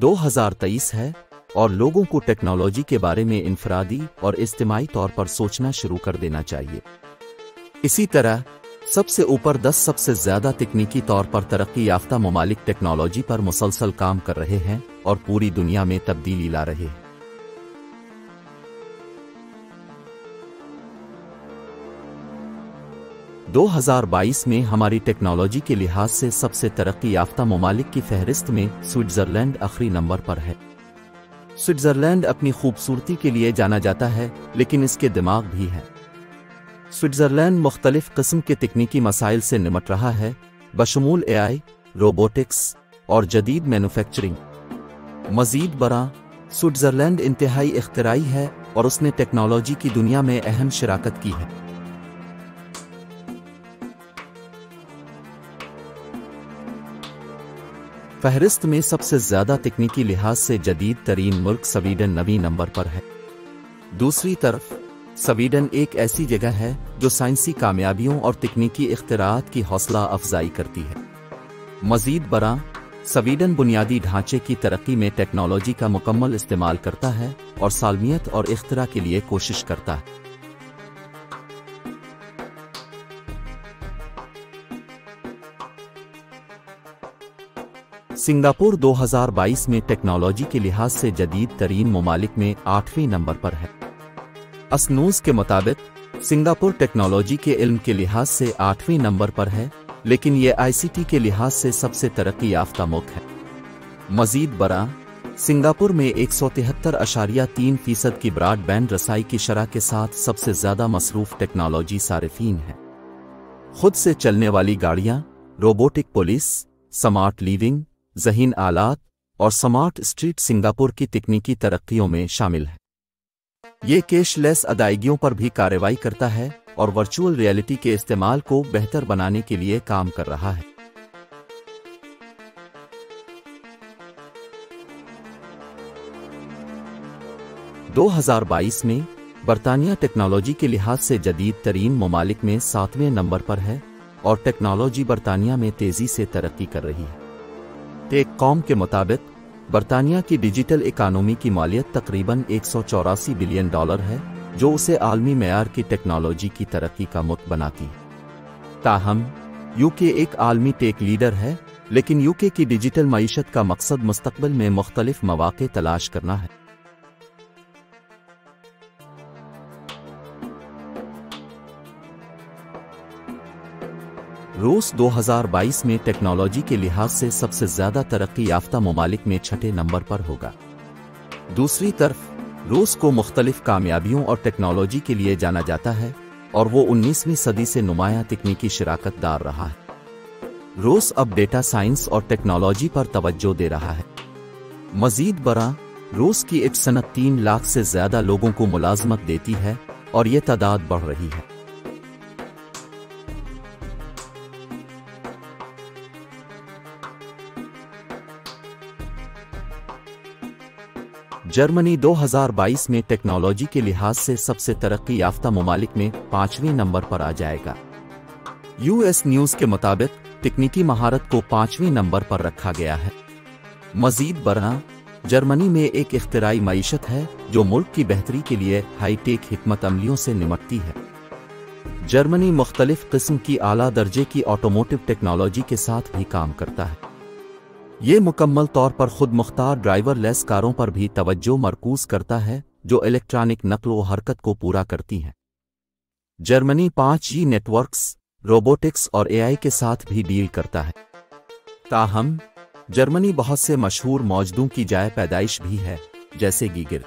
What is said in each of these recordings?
2023 है और लोगों को टेक्नोलॉजी के बारे में इंफरादी और इज्तिमाही तौर पर सोचना शुरू कर देना चाहिए। इसी तरह, सबसे ऊपर 10 सबसे ज़्यादा तकनीकी तौर पर तरक्की याफ्ता ममालिक टेक्नोलॉजी पर मुसलसल काम कर रहे हैं और पूरी दुनिया में तब्दीली ला रहे हैं। 2022 में हमारी टेक्नोलॉजी के लिहाज से सबसे तरक्की याफ्ता ममालिक की फहरिस्त में स्विट्जरलैंड आखिरी नंबर पर है। स्विट्जरलैंड अपनी खूबसूरती के लिए जाना जाता है लेकिन इसके दिमाग भी है। स्विट्जरलैंड मुख्तलिफ़ किस्म के तकनीकी मसाइल से निमट रहा है बशमूल एआई, रोबोटिक्स और जदीद मैन्युफैक्चरिंग। मजीद बरा स्विट्जरलैंड इंतहाई इख्तराई है और उसने टेक्नोलॉजी की दुनिया में अहम शराकत की है। फहरिस्त में सबसे ज़्यादा तकनीकी लिहाज से जदीद तरीन मुल्क स्वीडन नवी नंबर पर है। दूसरी तरफ़, स्वीडन एक ऐसी जगह है जो साइंसी कामयाबियों और तकनीकी इख्तरात की हौसला अफजाई करती है। मजीद बरा, स्वीडन बुनियादी ढांचे की तरक्की में टेक्नोलॉजी का मुकम्मल इस्तेमाल करता है और सालमियत और इख्तरा के लिए कोशिश करता है। सिंगापुर 2022 में टेक्नोलॉजी के लिहाज से जदीद तरीन ममालिक में आठवें नंबर पर है। असनूज के मुताबिक, सिंगापुर टेक्नोलॉजी के इल्म के लिहाज से आठवें नंबर पर है, लेकिन ये आईसीटी के लिहाज से सबसे तरक्की याफ्ता मुल्क है। मजीद बरा सिंगापुर में एक सौ तिहत्तर अशारिया तीन फ़ीसद की ब्रॉडबैंड रसाई की शरह के साथ सबसे ज़्यादा मसरूफ टेक्नोलॉजी सार्फिन है। खुद से चलने वाली गाड़ियाँ, रोबोटिक पुलिस, स्मार्ट लिविंग जहीन आलात और स्मार्ट स्ट्रीट सिंगापुर की तकनीकी तरक्कियों में शामिल है। ये कैशलेस अदायगियों पर भी कार्रवाई करता है और वर्चुअल रियलिटी के इस्तेमाल को बेहतर बनाने के लिए काम कर रहा है। दो हज़ार बाईस में बरतानिया टेक्नोलॉजी के लिहाज से जदीद तरीन ममालिक में सातवें नंबर पर है और टेक्नोलॉजी बरतानिया में तेज़ी से तरक्की कर रही है। टेक कॉम के मुताबिक, बरतानिया की डिजिटल इकानोमी की मालियत तकरीबन एक सौ चौरासी बिलियन डॉलर है, जो उसे आलमी मैार की टेक्नोलॉजी की तरक्की का मुत बनाती। ताहम यूके एक आलमी टेक लीडर है, लेकिन यूके की डिजिटल मीशत का मकसद मुस्तबिल में मुख्तलिफ़ मौाक़े तलाश करना है। रूस 2022 में टेक्नोलॉजी के लिहाज से सबसे ज़्यादा तरक्की याफ्ता ममालिक में छठे नंबर पर होगा। दूसरी तरफ़, रूस को मुख्तलिफ़ कामयाबियों और टेक्नोलॉजी के लिए जाना जाता है और वो 19वीं सदी से नुमाया तकनीकी शराकत दार रहा है। रूस अब डेटा साइंस और टेक्नोलॉजी पर तवज्जो दे रहा है। मजीद बरा, रूस की एक सनत तीन लाख से ज़्यादा लोगों को मुलाजमत देती है और ये तादाद बढ़ रही है। जर्मनी 2022 में टेक्नोलॉजी के लिहाज से सबसे तरक्की याफ्ता ममालिक में पाँचवें नंबर पर आ जाएगा। यूएस न्यूज़ के मुताबिक, तकनीकी महारत को पाँचवें नंबर पर रखा गया है। मजीद बरना जर्मनी में एक इख्तराई मीशत है, जो मुल्क की बेहतरी के लिए हाईटेक हमत अमलियों से निमटती है। जर्मनी मुख्तलिफ़ किस्म की आला दर्जे की ऑटोमोटिव टेक्नोलॉजी के साथ भी काम करता है। ये मुकम्मल तौर पर खुद मुख्तार ड्राइवर लेस कारों पर भी तवज्जो मरकूज करता है, जो इलेक्ट्रॉनिक नकल व हरकत को पूरा करती हैं। जर्मनी पाँच ई नेटवर्क्स, रोबोटिक्स और एआई के साथ भी डील करता है। ताहम, जर्मनी बहुत से मशहूर मौजदों की जाय पैदाइश भी है, जैसे गीगिर।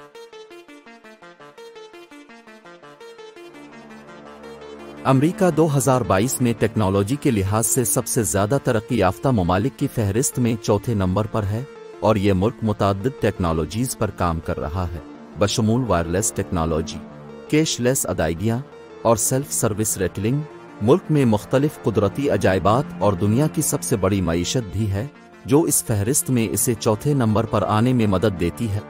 अमरीका 2022 में टेक्नोलॉजी के लिहाज से सबसे ज़्यादा तरक्की याफ्ता ममालिक की फहरिस्त में चौथे नंबर पर है और ये मुल्क मुतद टेक्नोलॉजीज़ पर काम कर रहा है। बशमूल वायरलेस टेक्नोलॉजी, कैशलेस अदायगियाँ और सेल्फ सर्विस रेटलिंग मुल्क में मुख्तलिफ़ कुदरती अजायबात और दुनिया की सबसे बड़ी मीशत भी है, जो इस फहरिस्त में इसे चौथे नंबर पर आने में मदद देती है।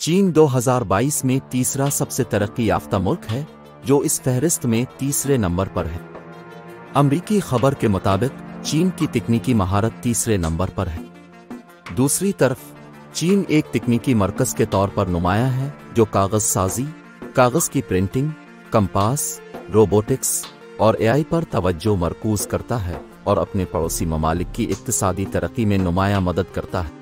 चीन 2022 में तीसरा सबसे तरक्की याफ्ता मुल्क है, जो इस फहरिस्त में तीसरे नंबर पर है। अमरीकी खबर के मुताबिक, चीन की तकनीकी महारत तीसरे नंबर पर है। दूसरी तरफ़, चीन एक तकनीकी मरकज के तौर पर नुमाया है, जो कागज़ साजी, कागज़ की प्रिंटिंग, कंपास, रोबोटिक्स और एआई पर तवज्जो मरकूज करता है और अपने पड़ोसी ममालिक की इकतसादी तरक्की में नुमाया मदद करता है।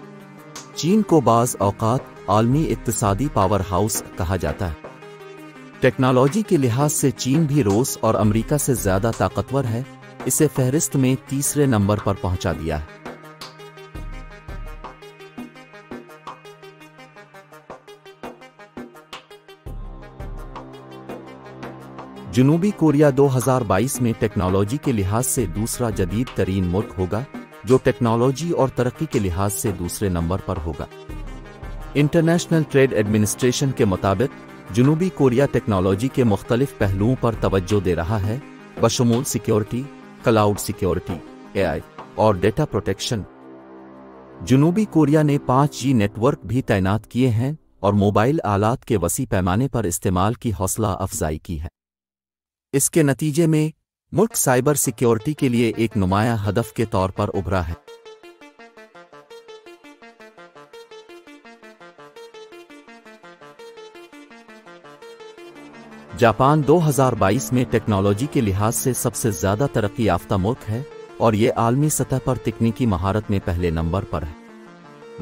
चीन को बाज अवकात आलमी इकतसादी पावर हाउस कहा जाता है। टेक्नोलॉजी के लिहाज से चीन भी रूस और अमेरिका से ज़्यादा ताकतवर है, इसे फहरिस्त में तीसरे नंबर पर पहुँचा दिया है। जनूबी कोरिया 2022 में टेक्नोलॉजी के लिहाज से दूसरा जदीद तरीन मुल्क होगा, जो टेक्नोलॉजी और तरक्की के लिहाज से दूसरे नंबर पर होगा। इंटरनेशनल ट्रेड एडमिनिस्ट्रेशन के मुताबिक, जुनूबी कोरिया टेक्नोलॉजी के मुख्तलिफ़ पहलुओं पर तवज्जो दे रहा है बशमूल सिक्योरिटी, क्लाउड सिक्योरिटी, एआई और डेटा प्रोटेक्शन। जुनूबी कोरिया ने पाँच जी नेटवर्क भी तैनात किए हैं और मोबाइल आलात के वसी पैमाने पर इस्तेमाल की हौसला अफजाई की है। इसके नतीजे में, मुल्क साइबर सिक्योरिटी के लिए एक नुमाया हदफ के तौर पर उभरा है। जापान 2022 में टेक्नोलॉजी के लिहाज से सबसे ज़्यादा तरक्की याफ्ता मुल्क है और ये आलमी सतह पर तकनीकी महारत में पहले नंबर पर है।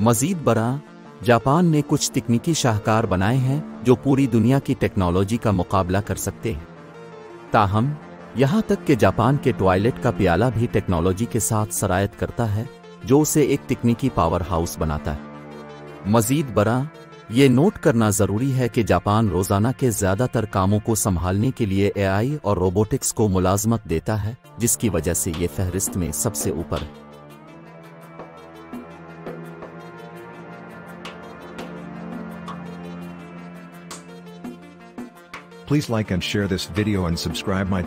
मजीद बरा जापान ने कुछ तकनीकी शाहकार बनाए हैं जो पूरी दुनिया की टेक्नोलॉजी का मुकाबला कर सकते हैं। ताहम, यहाँ तक कि जापान के टॉयलेट का प्याला भी टेक्नोलॉजी के साथ सरायत करता है, जो उसे एक तकनीकी पावर हाउस बनाता है। मजीद बरा ये नोट करना ज़रूरी है कि जापान रोज़ाना के ज़्यादातर कामों को संभालने के लिए एआई और रोबोटिक्स को मुलाजमत देता है, जिसकी वजह से ये फहरिस्त में सबसे ऊपर है Please like and share this video and subscribe my.